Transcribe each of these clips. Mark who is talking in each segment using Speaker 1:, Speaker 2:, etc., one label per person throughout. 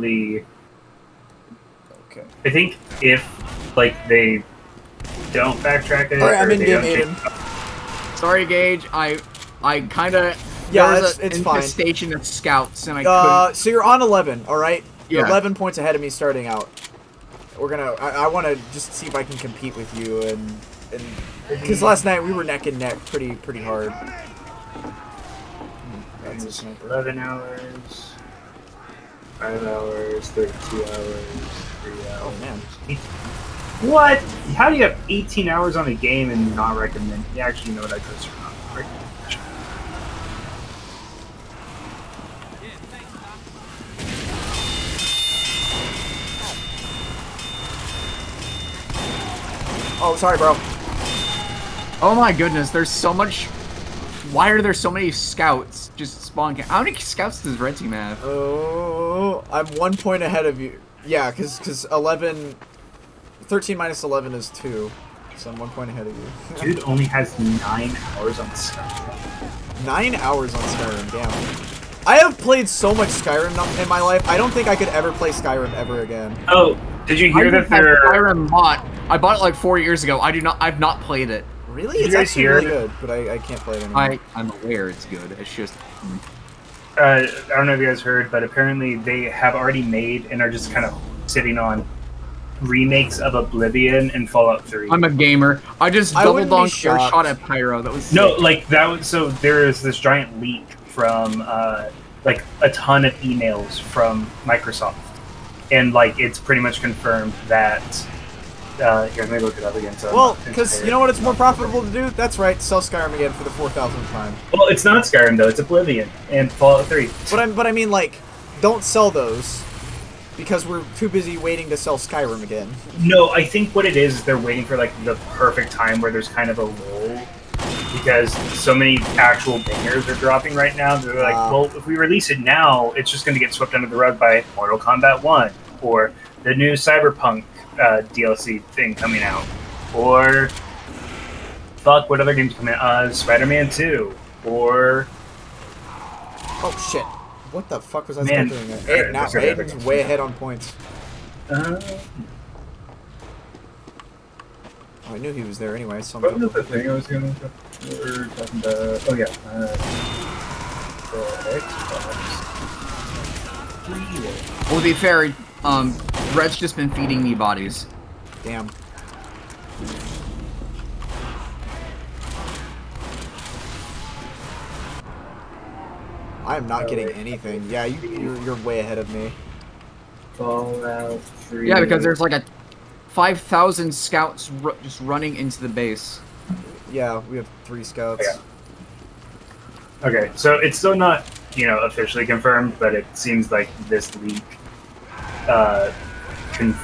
Speaker 1: probably.
Speaker 2: Okay.
Speaker 1: I think if like they don't backtrack it,
Speaker 2: All right, I'm
Speaker 1: or
Speaker 2: in game, Aiden.
Speaker 1: change-
Speaker 3: Sorry, Gage. I I kind of
Speaker 2: Yeah,
Speaker 3: there was
Speaker 2: it's-
Speaker 3: a
Speaker 2: it's fine.
Speaker 3: infestation of scouts, and I
Speaker 2: Uh, so you're on 11, all right? You're
Speaker 3: Yeah.
Speaker 2: 11 points ahead of me starting out. We're gonna. I, I want to just see if I can compete with you and and because last night we were neck and neck pretty pretty hard. That's a sniper.
Speaker 1: Eleven hours, five hours, thirty-two hours, three oh, hours.
Speaker 2: Oh man.
Speaker 1: What? How do you have 18 hours on a game and not recommend? You actually know what I chose or not. Recommendation.
Speaker 2: Oh, sorry, bro.
Speaker 3: Oh my goodness, there's so much. Why are there so many scouts just spawn? How many scouts does Red Team have?
Speaker 2: Oh, I'm one point ahead of you. Yeah, because because 11, 13 minus 11 is two, so I'm one point ahead of you.
Speaker 1: Dude only has nine hours on Skyrim.
Speaker 2: Nine hours on Skyrim, damn. I have played so much Skyrim in my life. I don't think I could ever play Skyrim ever again.
Speaker 1: Oh, did you hear
Speaker 3: I
Speaker 1: that
Speaker 3: just have
Speaker 1: they're?
Speaker 3: Skyrim bought. I bought it like four years ago. I do not. I've not played it.
Speaker 2: Really?
Speaker 1: Did
Speaker 2: It's
Speaker 1: you guys
Speaker 2: actually
Speaker 1: hear
Speaker 2: really good, but I, I can't play it anymore.
Speaker 3: I I'm aware it's good. It's just
Speaker 1: Uh, I don't know if you guys heard, but apparently they have already made and are just kind of sitting on remakes of Oblivion and Fallout 3.
Speaker 3: I'm a gamer. I just
Speaker 2: I
Speaker 3: double
Speaker 2: wouldn't
Speaker 3: your shot at Pyro. That was
Speaker 1: No,
Speaker 3: sick.
Speaker 1: like that was so there is this giant leak from uh, like a ton of emails from Microsoft, and like it's pretty much confirmed that. Uh, here, let me look it up again. So
Speaker 2: well, because you know what it's more profitable to do? That's right, sell Skyrim again for the 4,000th time.
Speaker 1: Well, it's not Skyrim though; it's Oblivion and Fallout 3.
Speaker 2: But I, but I mean, like, don't sell those because we're too busy waiting to sell Skyrim again.
Speaker 1: No, I think what it is is they're waiting for like the perfect time where there's kind of a lull because so many actual bangers are dropping right now. They're like,
Speaker 2: Ah.
Speaker 1: well, if we release it now, it's just going to get swept under the rug by Mortal Kombat One or the new Cyberpunk uh, DLC thing coming out, or fuck, what other games coming out? Uh, Spider-Man Two, or
Speaker 2: Oh shit! What the fuck was I
Speaker 1: Man.
Speaker 2: doing? There? Now
Speaker 1: let's go to the
Speaker 2: Aiden's way ahead on points.
Speaker 1: uh,
Speaker 2: Oh, I knew he was there anyway. So I'm
Speaker 1: what was the thing I was going to? We're talking about. Oh yeah. Uh, the Xbox. Three.
Speaker 3: Well, to be fair, um, Red's just been feeding me bodies.
Speaker 2: Damn. I am not getting anything. Yeah, you, you're, you're way ahead of me.
Speaker 1: Fallout 3.
Speaker 3: Yeah, because there's like a 5,000 scouts ru- just running into the base.
Speaker 2: Yeah, we have three scouts.
Speaker 1: Yeah. Okay, so it's still not, you know, officially confirmed, but it seems like this leak uh, con-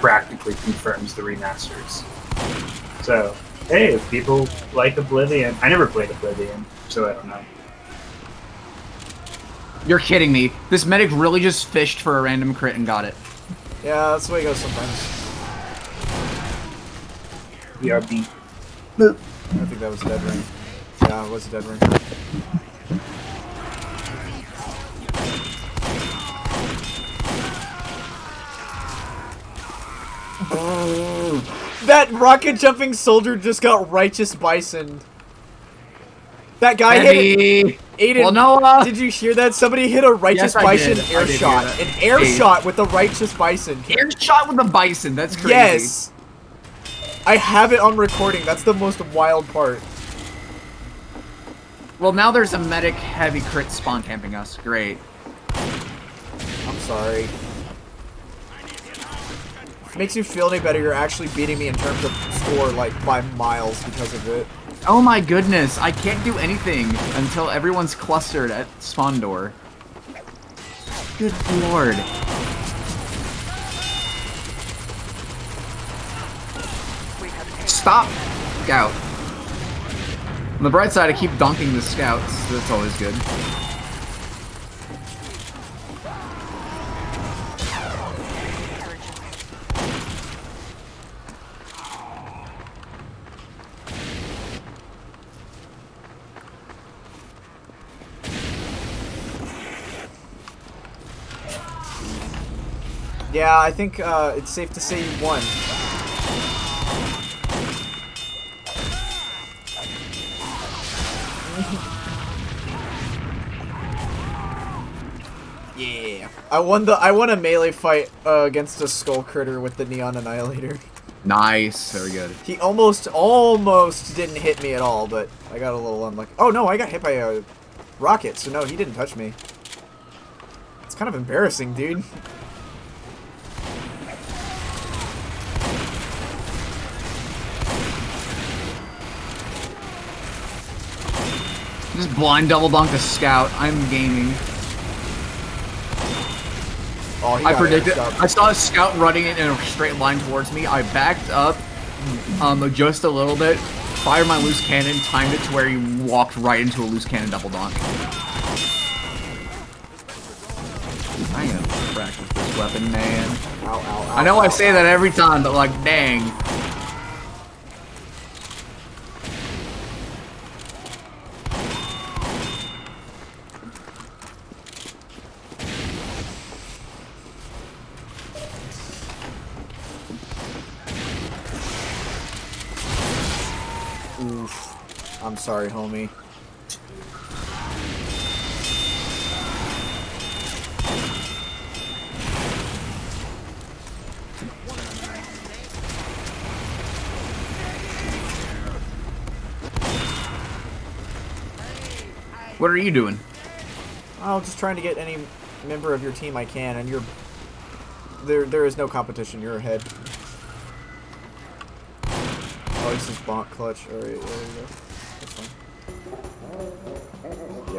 Speaker 1: practically confirms the remasters. So, hey, if people like Oblivion, I never played Oblivion, so I don't know.
Speaker 3: You're kidding me. This medic really just fished for a random crit and got it.
Speaker 2: Yeah, that's the way it goes sometimes.
Speaker 1: BRB.
Speaker 2: I think that was a dead ring. Yeah, it was a dead ring. That rocket jumping soldier just got righteous bison. That guy hit. Aiden,
Speaker 3: Well, no, uh,
Speaker 2: did you hear that? Somebody hit a righteous
Speaker 3: Yes,
Speaker 2: bison
Speaker 3: did.
Speaker 2: Air shot. An air shot with a righteous bison.
Speaker 3: air shot with a bison. That's crazy.
Speaker 2: Yes. I have it on recording. That's the most wild part.
Speaker 3: Well, now there's a medic heavy crit spawn camping us. Great.
Speaker 2: I'm sorry. Makes you feel any better, you're actually beating me in terms of score, like, by miles because of it.
Speaker 3: Oh my goodness, I can't do anything until everyone's clustered at spawn door. Good lord. Stop! Scout. On the bright side, I keep donking the scouts. That's always good.
Speaker 2: Yeah, I think uh, it's safe to say you won. yeah. I won the I won a melee fight uh, against a skull critter with the neon annihilator.
Speaker 3: Nice. Very good.
Speaker 2: He almost almost didn't hit me at all, but I got a little unlucky. Oh no, I got hit by a rocket, so no, he didn't touch me. It's kind of embarrassing, dude.
Speaker 3: Just blind double donk the scout. I'm gaming.
Speaker 2: Oh,
Speaker 3: I predicted. I saw a scout running it in a straight line towards me. I backed up, um, just a little bit, fired my loose cannon, timed it to where he walked right into a loose cannon double donk. I am practice this weapon, man.
Speaker 2: Ow, ow, ow,
Speaker 3: I know
Speaker 2: ow,
Speaker 3: I say that every time, but like, dang.
Speaker 2: I'm sorry, homie.
Speaker 3: What are you doing?
Speaker 2: Oh, just trying to get any member of your team I can, and you're there. There is no competition. You're ahead. Oh, this is bonk clutch. All right, there you go.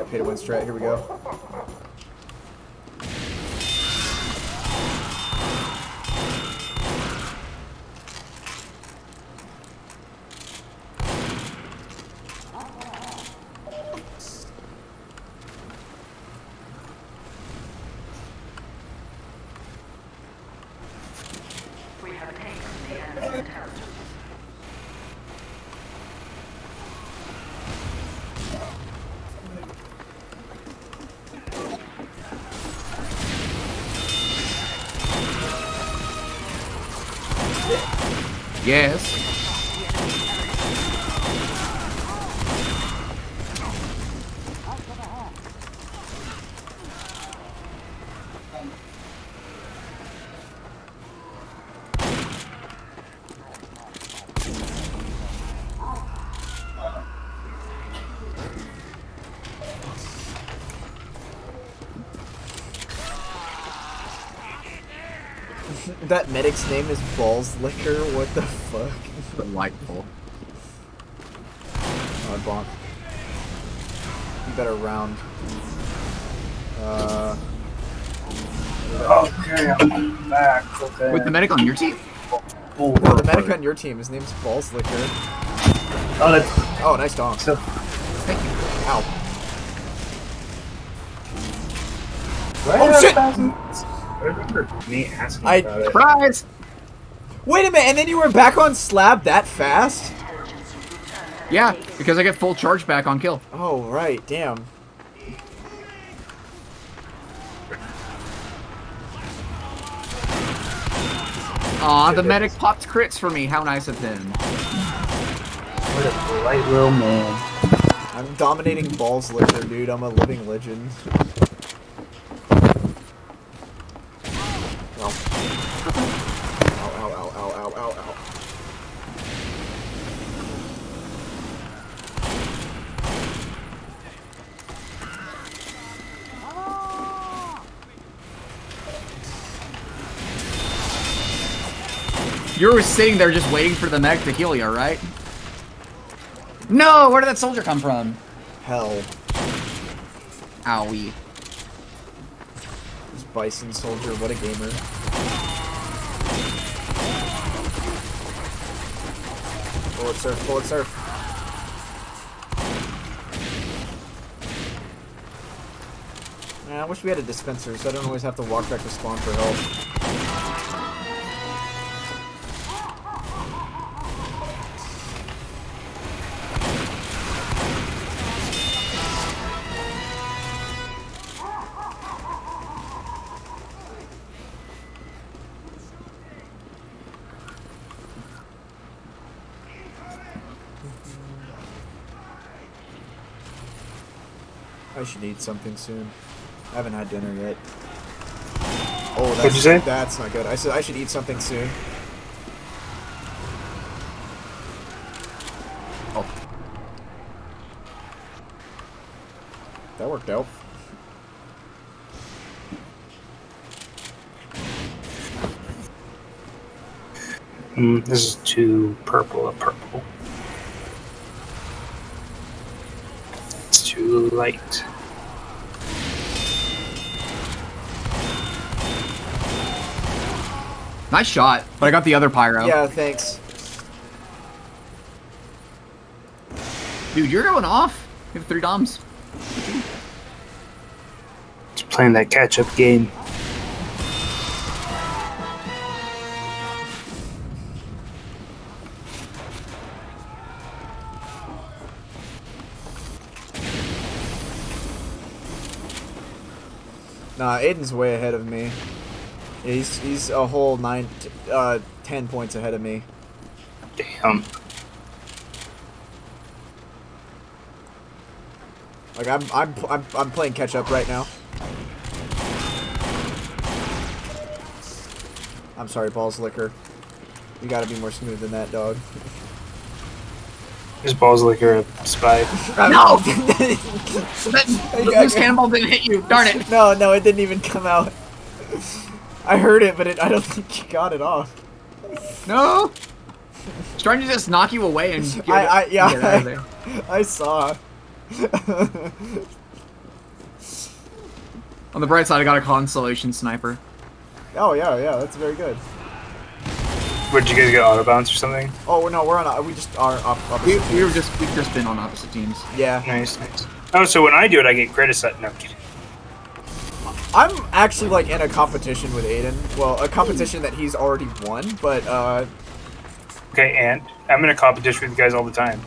Speaker 2: Pay to win strat. Here we go.
Speaker 3: Yes.
Speaker 2: That medic's name is Balls Liquor. What the fuck?
Speaker 3: Delightful.
Speaker 2: Oh, bonk. You better round. Uh,
Speaker 1: Okay, I'm back. Okay.
Speaker 3: With the medic on your team?
Speaker 1: Oh,
Speaker 2: no, the medic on your team. His name's Balls Liquor.
Speaker 1: Oh, that's
Speaker 2: Oh, nice donk.
Speaker 1: so.
Speaker 3: Thank you.
Speaker 2: Ow.
Speaker 1: Oh
Speaker 2: shit!
Speaker 1: I remember me asking
Speaker 2: I-
Speaker 1: about it.
Speaker 3: Surprise!
Speaker 2: Wait a minute, and then you were back on slab that fast?
Speaker 3: Yeah, because I get full charge back on kill.
Speaker 2: Oh, right, damn.
Speaker 3: Aw, the medic popped crits for me. How nice of him.
Speaker 1: What a polite little man.
Speaker 2: I'm dominating balls liquor, dude. I'm a living legend. Ow. Ow, ow, ow, ow, ow, ow, ow.
Speaker 3: You were sitting there just waiting for the mech to heal you, right? No, where did that soldier come from?
Speaker 2: Hell.
Speaker 3: Owie.
Speaker 2: This bison soldier, what a gamer. Bullet surf, bullet surf. I wish we had a dispenser so I don't always have to walk back to spawn for help. Should eat something soon. I haven't had dinner yet. Oh, that's,
Speaker 1: What'd you say?
Speaker 2: That's not good. I said I should eat something soon.
Speaker 3: Oh.
Speaker 2: That worked out.
Speaker 1: Mm, this is too purple a purple. It's too light.
Speaker 3: Nice shot, but I got the other pyro.
Speaker 2: Yeah, thanks.
Speaker 3: Dude, you're going off. You have three doms.
Speaker 1: Just playing that catch up game.
Speaker 2: Nah, Aiden's way ahead of me. Yeah, he's he's a whole nine, t- uh, ten points ahead of me.
Speaker 1: Damn.
Speaker 2: Like I'm I'm I'm, I'm playing catch up right now. I'm sorry, balls liquor. You gotta be more smooth than that, dog.
Speaker 1: This ball's like a spy.
Speaker 3: No! That the loose cannonball didn't hit you. Darn it.
Speaker 2: no, no, it didn't even come out. I heard it, but it, I don't think you got it off.
Speaker 3: No. It's trying to just knock you away and get,
Speaker 2: I, I yeah,
Speaker 3: get out of there.
Speaker 2: I, I saw.
Speaker 3: On the bright side, I got a constellation sniper.
Speaker 2: oh yeah, yeah, that's very good.
Speaker 1: What did you guys get auto bounce or something?
Speaker 2: Oh no, we're on. Uh, we just are up. up
Speaker 3: We, we were just we've just been on opposite teams.
Speaker 2: yeah,
Speaker 1: Nice, nice. Oh, so when I do it, I get criticized. No, I'm kidding.
Speaker 2: I'm actually like in a competition with Aiden. Well, a competition that he's already won, but uh,
Speaker 1: Okay, and I'm in a competition with you guys all the time.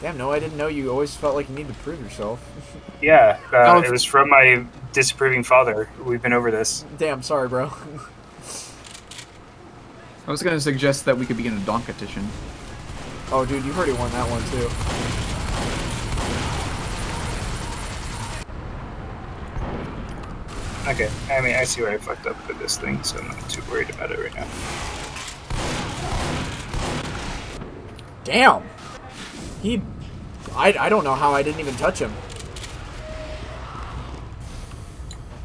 Speaker 2: damn, no, I didn't know you always felt like you need to prove yourself.
Speaker 1: Yeah, uh, it was from my disapproving father. We've been over this.
Speaker 2: damn, sorry, bro.
Speaker 3: I was gonna suggest that we could begin a donk petition.
Speaker 2: oh, dude, you've already won that one too.
Speaker 1: Okay, I mean, I see where I fucked up with this thing, so I'm not too worried about it right now.
Speaker 2: Damn, he. I I don't know how I didn't even touch him.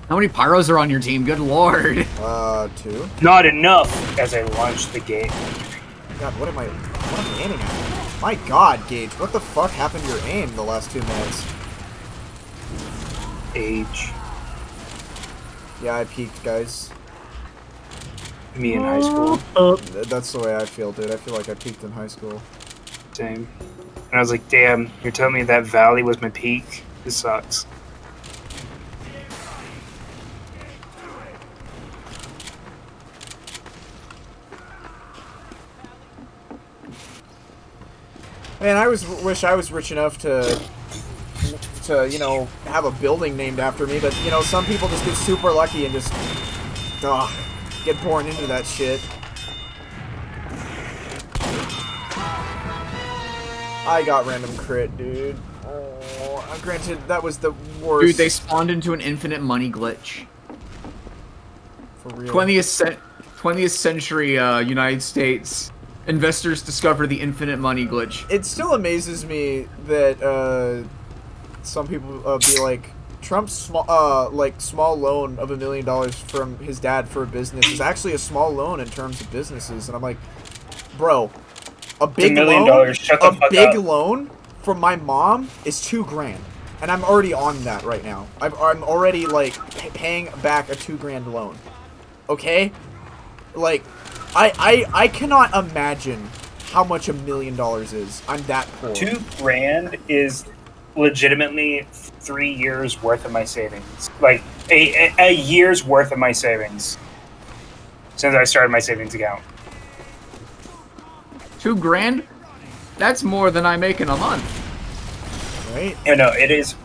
Speaker 3: How many pyros are on your team? Good lord.
Speaker 2: Uh, two.
Speaker 1: Not enough as I launch the game.
Speaker 2: God, what am I? What am I aiming at? My God, Gage, what the fuck happened to your aim the last two minutes?
Speaker 1: Age.
Speaker 2: Yeah, I peaked, guys.
Speaker 1: Me in high school.
Speaker 2: Uh, Th- That's the way I feel, dude. I feel like I peaked in high school.
Speaker 1: Same. And I was like, damn, you're telling me that valley was my peak? This sucks.
Speaker 2: Man, I was wish I was rich enough to to you know have a building named after me, but you know some people just get super lucky and just ugh, get born into that shit. I got random crit, dude. Oh, granted, that was the worst.
Speaker 3: Dude, they spawned into an infinite money glitch.
Speaker 2: for real.
Speaker 3: 20th, cent- 20th century uh, United States. Investors discover the infinite money glitch.
Speaker 2: It still amazes me that uh, some people uh, be like, Trump's small, uh, like small loan of a million dollars from his dad for a business is actually a small loan in terms of businesses, and I'm like, bro, a big
Speaker 1: million
Speaker 2: loan,
Speaker 1: dollars, shut the
Speaker 2: a big
Speaker 1: up.
Speaker 2: loan from my mom is two grand, and I'm already on that right now. I'm, I'm already like paying back a two grand loan. Okay, like, I I I cannot imagine how much a million dollars is. I'm that poor.
Speaker 1: Two grand is legitimately three years worth of my savings. Like, a, a, a year's worth of my savings since I started my savings account.
Speaker 3: Two grand? That's more than I make in a month.
Speaker 2: right?
Speaker 1: You know, it is.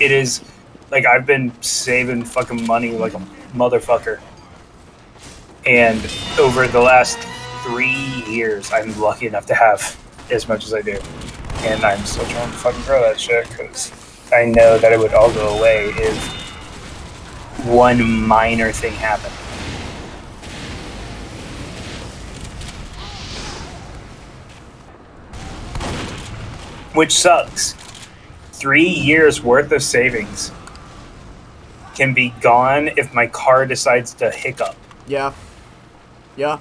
Speaker 1: It is like I've been saving fucking money like a motherfucker, and over the last three years, I'm lucky enough to have as much as I do, and I'm still trying to fucking grow that shit because I know that it would all go away if one minor thing happened. Which sucks. Three years worth of savings can be gone if my car decides to hiccup.
Speaker 2: Yeah. Yeah.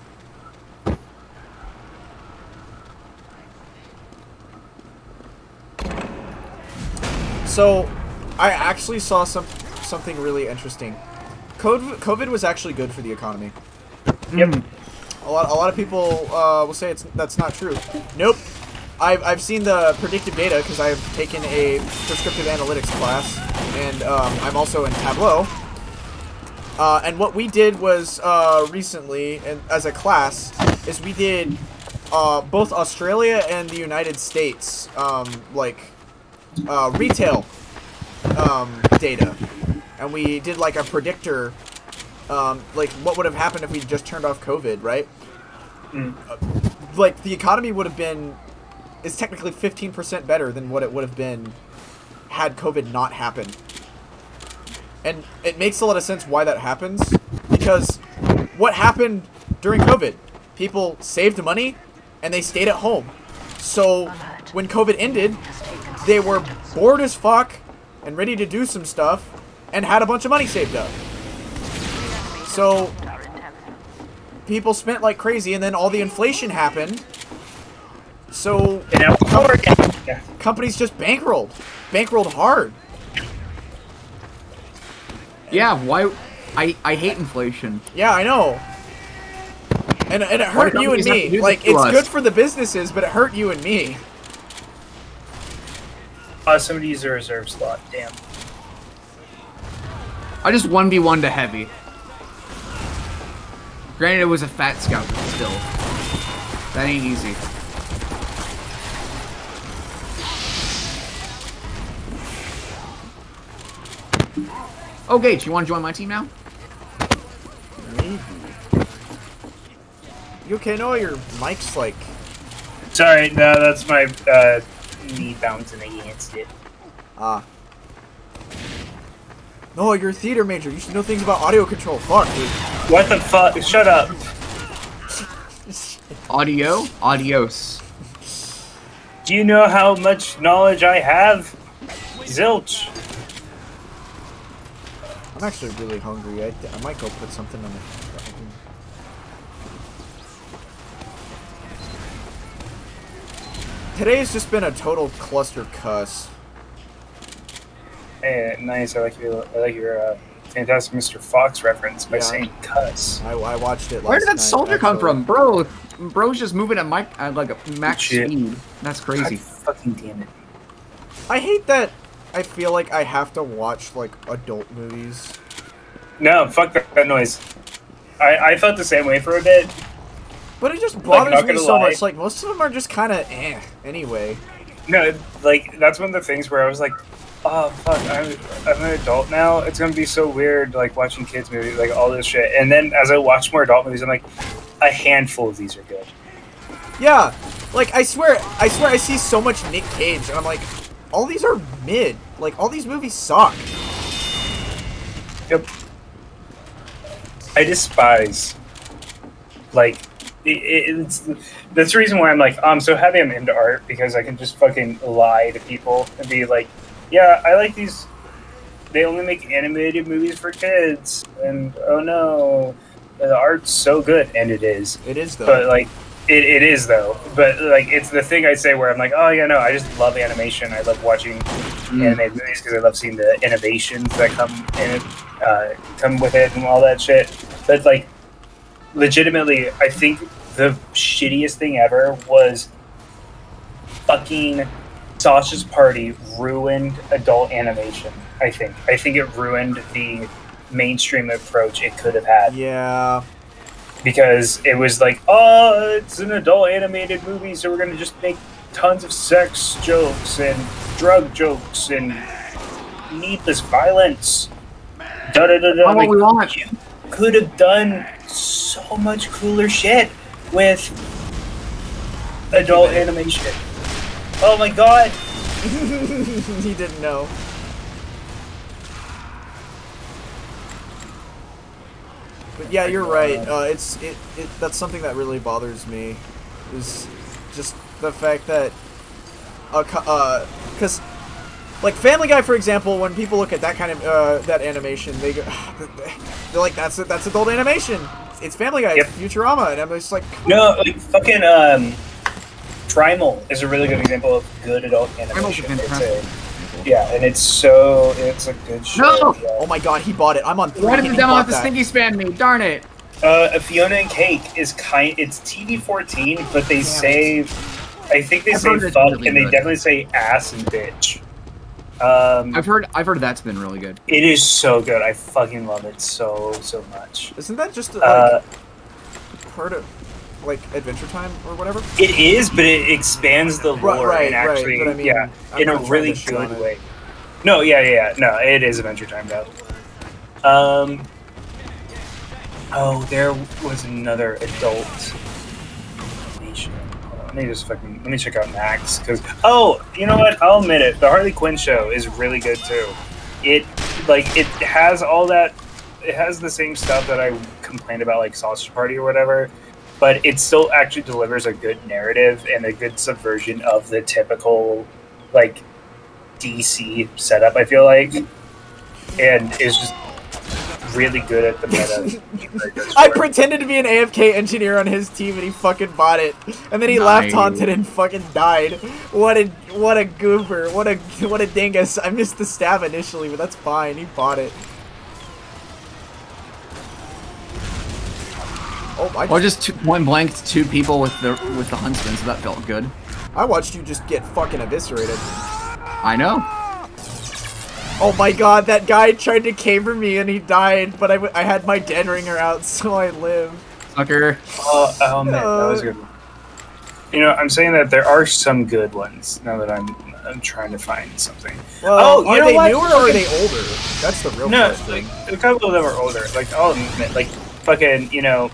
Speaker 2: So, I actually saw some something really interesting. COVID, COVID was actually good for the economy.
Speaker 1: Yep.
Speaker 2: A lot, a lot of people uh, will say it's that's not true. Nope. I've, I've seen the predictive data because I've taken a prescriptive analytics class, and um, I'm also in Tableau. Uh, and what we did was uh, recently, and as a class, is we did uh, both Australia and the United States, um, like uh, retail um, data, and we did like a predictor, um, like what would have happened if we just turned off COVID, right?
Speaker 1: Mm.
Speaker 2: Uh, like the economy would have been is technically 15% better than what it would have been had COVID not happened. And it makes a lot of sense why that happens because what happened during COVID? People saved money and they stayed at home. So when COVID ended, they were bored as fuck and ready to do some stuff and had a bunch of money saved up. So people spent like crazy and then all the inflation happened. So
Speaker 1: And now it's over again. Yeah.
Speaker 2: companies just bankrolled. Bankrolled hard.
Speaker 3: Yeah, why? I I hate inflation.
Speaker 2: Yeah, I know. And, and it hurt you and
Speaker 3: companies have to
Speaker 2: me. Like, it's
Speaker 3: us?
Speaker 2: good for the businesses, but it hurt you and me.
Speaker 1: Uh, somebody used a reserve slot. Damn.
Speaker 3: I just one v one to heavy. Granted, it was a fat scout, but still, that ain't easy. Oh, Gage, you want to join my team now?
Speaker 2: Maybe. You okay, Noah? Your mic's like.
Speaker 1: Sorry, no, that's my uh, knee bouncing against it.
Speaker 2: Ah. No, you're a theater major. You should know things about audio control. Fuck, dude.
Speaker 1: What the fuck? Shut up.
Speaker 3: Audio, adios.
Speaker 1: Do you know how much knowledge I have? Zilch.
Speaker 2: I'm actually really hungry. I, I might go put something on the. Today's just been a total cluster cuss.
Speaker 1: Hey, nice. I like your, I like your uh, fantastic Mr. Fox reference by
Speaker 2: Yeah.
Speaker 1: saying cuss.
Speaker 2: I, I watched it last
Speaker 3: Where did that
Speaker 2: night,
Speaker 3: soldier come from, bro? Bro's just moving at mic at like a max
Speaker 1: Shit.
Speaker 3: speed. That's
Speaker 1: God
Speaker 3: crazy.
Speaker 1: fucking damn it.
Speaker 2: I hate that I feel like I have to watch like adult movies.
Speaker 1: No, fuck that, that noise. I, I felt the same way for a bit.
Speaker 2: But it just bothers
Speaker 1: not
Speaker 2: me so
Speaker 1: lie.
Speaker 2: much. Like most of them are just kind of eh. Anyway,
Speaker 1: No, like that's one of the things where I was like, oh fuck, I'm, I'm an adult now. It's gonna be so weird, like watching kids movies, like all this shit. And then as I watch more adult movies, I'm like, a handful of these are good.
Speaker 2: yeah. Like I swear, I swear, I see so much Nick Cage, and I'm like, all these are mid. Like all these movies suck.
Speaker 1: Yep. I despise, like, it's that's the reason why I'm like, I'm so happy I'm into art because I can just fucking lie to people and be like, yeah, I like these. They only make animated movies for kids, and oh no, the art's so good, and it is.
Speaker 2: It is though.
Speaker 1: But like, it, it is though. But like, it's the thing I say where I'm like, oh yeah, no, I just love animation. I love watching
Speaker 3: Mm.
Speaker 1: animated movies because I love seeing the innovations that come in it, uh, come with it, and all that shit. But like, legitimately, I think the shittiest thing ever was fucking Sausage Party ruined adult animation. I think. I think it ruined the mainstream approach it could have had
Speaker 2: yeah.
Speaker 1: because it was like, oh, it's an adult animated movie, so we're gonna just make tons of sex jokes and drug jokes and needless violence. Da da da da.
Speaker 3: Not what we want.
Speaker 1: You could have done so much cooler shit with adult animation. Oh my god!
Speaker 2: he didn't know. But yeah, you're right. Uh, it's it, it that's something that really bothers me, is just the fact that, uh, uh, cause, like Family Guy, for example, when people look at that kind of uh, that animation, they go, they're like, that's that's adult animation. It's Family Guy, it's Futurama, and I'm just like, come
Speaker 1: No, like fucking um, Primal is a really good example of good adult
Speaker 3: Primal's
Speaker 1: animation. A, yeah, and it's so it's a good show.
Speaker 3: No!
Speaker 1: yeah.
Speaker 2: Oh my god, he bought it. I'm on three.
Speaker 3: Why did the demo
Speaker 2: bought
Speaker 3: have to stinky span me? Darn it!
Speaker 1: Uh, Fiona and Cake is kind. It's TV fourteen, but they
Speaker 2: Damn
Speaker 1: say, I think they
Speaker 3: I've
Speaker 1: say fuck,
Speaker 3: really
Speaker 1: and they
Speaker 3: good.
Speaker 1: definitely say ass and bitch. Um,
Speaker 3: I've heard I've heard that's been really good.
Speaker 1: it is so good. I fucking love it so so much.
Speaker 2: Isn't that just like
Speaker 1: Uh,
Speaker 2: part of like Adventure Time or whatever?
Speaker 1: it is, but it expands the
Speaker 2: Right,
Speaker 1: lore
Speaker 2: right,
Speaker 1: and
Speaker 2: right,
Speaker 1: actually,
Speaker 2: but I mean,
Speaker 1: yeah,
Speaker 2: I'm
Speaker 1: in a really
Speaker 2: to
Speaker 1: good way. No, yeah, yeah, yeah, no, it is Adventure Time though. Um. Oh, there was another adult animation. Let me just fucking let me check out Max because oh, you know what? I'll admit it. The Harley Quinn show is really good too. It like it has all that. It has the same stuff that I complained about, like Sausage Party or whatever, but it still actually delivers a good narrative and a good subversion of the typical like DC setup. I feel like, and it's just really good at the meta.
Speaker 2: I pretended to be an AFK engineer on his team and he fucking bought it. And then he laughed
Speaker 3: Nice.
Speaker 2: taunted and fucking died. What a what a goober. What a what a dingus. I missed the stab initially, but that's fine. He bought it. Oh, I
Speaker 3: Well,
Speaker 2: just,
Speaker 3: just two, point blank two people with the with the huntsman, so that felt good.
Speaker 2: I watched you just get fucking eviscerated.
Speaker 3: I know.
Speaker 2: Oh my god, that guy tried to caver me and he died, but I, w- I had my dead ringer out, so I lived.
Speaker 3: Sucker.
Speaker 1: Oh, oh man, that was uh. good. You know, I'm saying that there are some good ones now that I'm I'm trying to find something.
Speaker 2: Well,
Speaker 1: Oh, you
Speaker 2: are
Speaker 1: know
Speaker 2: they
Speaker 1: what?
Speaker 2: newer or are they older? That's the real
Speaker 1: No,
Speaker 2: question.
Speaker 1: like, a couple of them are older. Like I'll admit, like fucking, you know,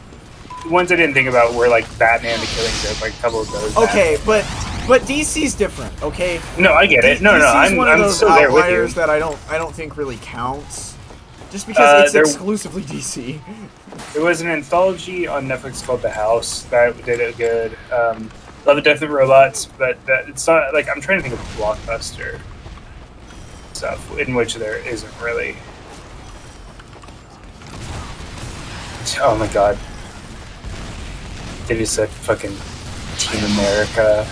Speaker 1: ones I didn't think about were like Batman: The Killing Joke. Like a couple of those.
Speaker 2: Okay, but but DC's different. Okay,
Speaker 1: No, I get it. No, no,
Speaker 2: DC's
Speaker 1: I'm,
Speaker 2: one of
Speaker 1: I'm
Speaker 2: those
Speaker 1: still there with you.
Speaker 2: that I don't I don't think really counts. Just because
Speaker 1: Uh,
Speaker 2: it's
Speaker 1: there-
Speaker 2: exclusively DC.
Speaker 1: There was an anthology on Netflix called The House that did it good. Um, Love the Death of Robots, but that, it's not like I'm trying to think of blockbuster stuff in which there isn't really. Oh my god! They just said fucking Team America.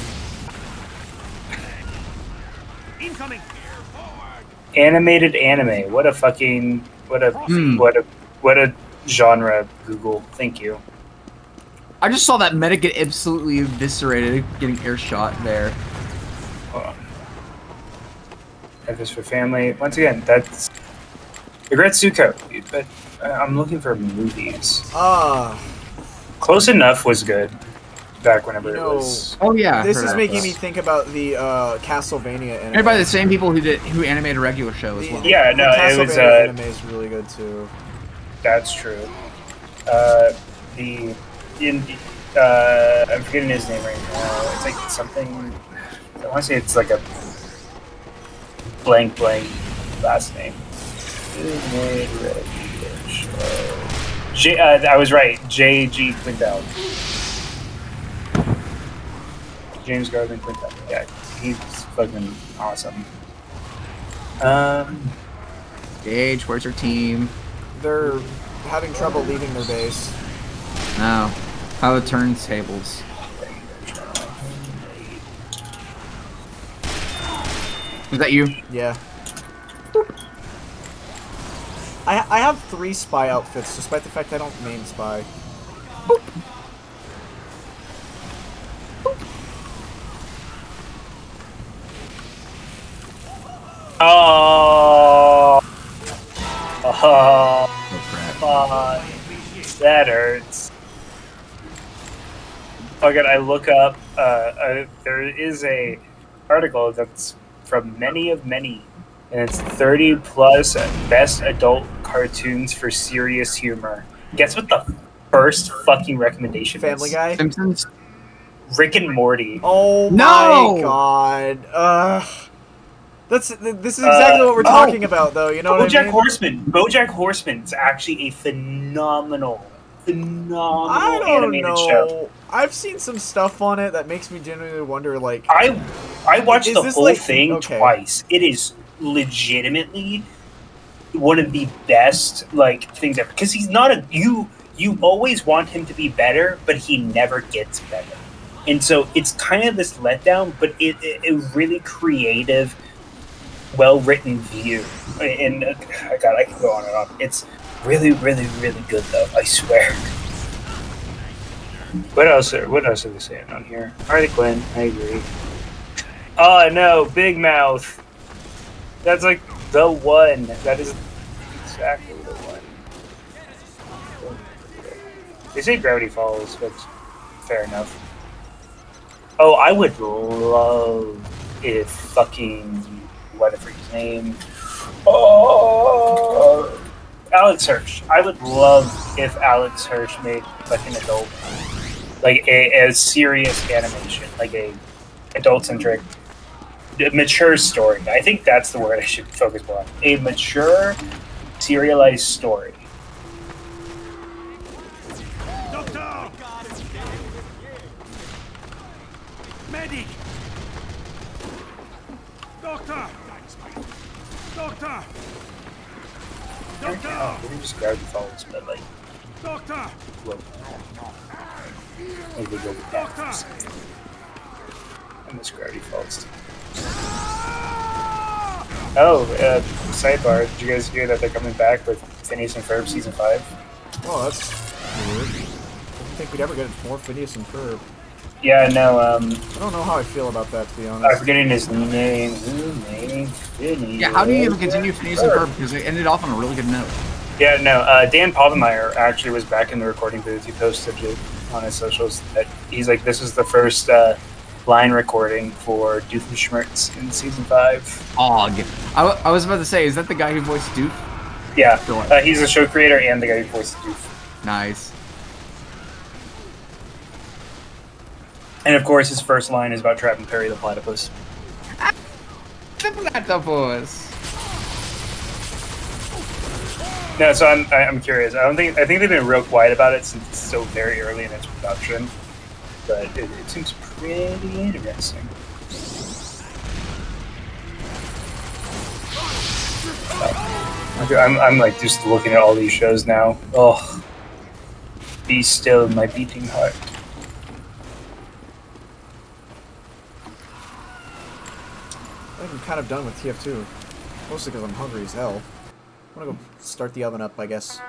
Speaker 1: Animated anime. What a fucking what a
Speaker 3: Hmm.
Speaker 1: what a what a genre. Google. Thank you.
Speaker 3: I just saw that medic get absolutely eviscerated, getting air shot there.
Speaker 1: Hold on. F is for family. Once again, that's Regretsuko, but uh, I'm looking for movies.
Speaker 2: Ah,
Speaker 1: Close enough was good back whenever
Speaker 2: You
Speaker 1: it was.
Speaker 3: Oh yeah.
Speaker 2: this is making me think about the uh, Castlevania anime.
Speaker 3: Made by the same people who did who animated a regular show as
Speaker 2: The-
Speaker 3: well.
Speaker 1: Yeah, no,
Speaker 2: the
Speaker 1: it was,
Speaker 2: Castlevania
Speaker 1: uh,
Speaker 2: anime is really good too.
Speaker 1: That's true. Uh, the in uh, I'm forgetting his name right now. It's like something. I want to say it's like a blank blank last name. J, uh, I was right. J. G. Quintel. James Garvin Quintel. Yeah, he's fucking awesome. Um,
Speaker 3: Gage, where's your team?
Speaker 2: They're having trouble leaving their base.
Speaker 3: No. How the turntables. Is that you?
Speaker 2: Yeah. I I have three spy outfits, despite the fact I don't main spy.
Speaker 1: Oh, oh,
Speaker 3: Oh crap.
Speaker 1: fuck. that hurts. Fucking, I look up. Uh, uh, there is a article that's from many of many, and it's 30 plus best adult cartoons for serious humor. Guess what the first fucking recommendation
Speaker 2: Family
Speaker 1: is?
Speaker 2: Guy.
Speaker 1: Rick and Morty.
Speaker 2: Oh
Speaker 3: No!
Speaker 2: my god. Ugh. That's this is exactly
Speaker 1: Uh,
Speaker 2: what we're
Speaker 1: oh!
Speaker 2: talking about, though. You know what I
Speaker 1: BoJack
Speaker 2: mean?
Speaker 1: Horseman. BoJack Horseman is actually a phenomenal, phenomenal
Speaker 2: I don't
Speaker 1: animated
Speaker 2: know.
Speaker 1: show.
Speaker 2: I've seen some stuff on it that makes me genuinely wonder, like,
Speaker 1: I I watched the whole
Speaker 2: like-
Speaker 1: thing
Speaker 2: okay.
Speaker 1: twice. It is legitimately one of the best like things ever because he's not a you you always want him to be better but he never gets better and so it's kind of this letdown but it, it, it really creative well written view and uh, god i can go on and on it's really really really good though i swear what else are what else are they saying on here harley quinn i agree Oh no, Big Mouth. That's like the one. That is exactly the one. They say Gravity Falls, but fair enough. Oh, I would love if fucking what the freak's name? Oh, Alex Hirsch. I would love if Alex Hirsch made like an adult, like a, a serious animation, like a adult centric mature story. I think that's the word I should focus more on. A mature, serialized story.
Speaker 4: Medic! Doctor! Doctor! Doctor!
Speaker 1: Oh, we can just grab the phones, but like,
Speaker 4: Doctor!
Speaker 1: look. Maybe go with
Speaker 4: Doctor!
Speaker 1: that. I miss Gravity Falls. Oh, uh, sidebar. Did you guys hear that they're coming back with Phineas and Ferb season five?
Speaker 2: oh, that's weird. I didn't think we'd ever get more Phineas and Ferb.
Speaker 1: Yeah, no. Um,
Speaker 2: I don't know how I feel about that, to be honest.
Speaker 1: I'm forgetting his name. His name. Phineas.
Speaker 3: Yeah, how do you even continue Phineas and Ferb? Because it ended off on a really good note.
Speaker 1: Yeah, no. Uh, Dan Povenmire actually was back in the recording booth. He posted it on his socials that he's like, this is the first uh, line recording for Doofenshmirtz in season five.
Speaker 3: Og. I, w- I was about to say, is that the guy who voiced Doof?
Speaker 1: Yeah, uh, he's the show creator and the guy who voiced Doof.
Speaker 3: Nice.
Speaker 1: And of course, his first line is about trapping Perry the platypus.
Speaker 3: The platypus.
Speaker 1: No, so I'm I- I'm curious. I don't think I think they've been real quiet about it since it's so very early in its production, but it, it seems pretty interesting. Oh. Okay, I'm, I'm like just looking at all these shows now. Oh, be still, my beating heart.
Speaker 2: I think I'm kind of done with TF2. Mostly because I'm hungry as hell. I'm gonna go start the oven up, I guess.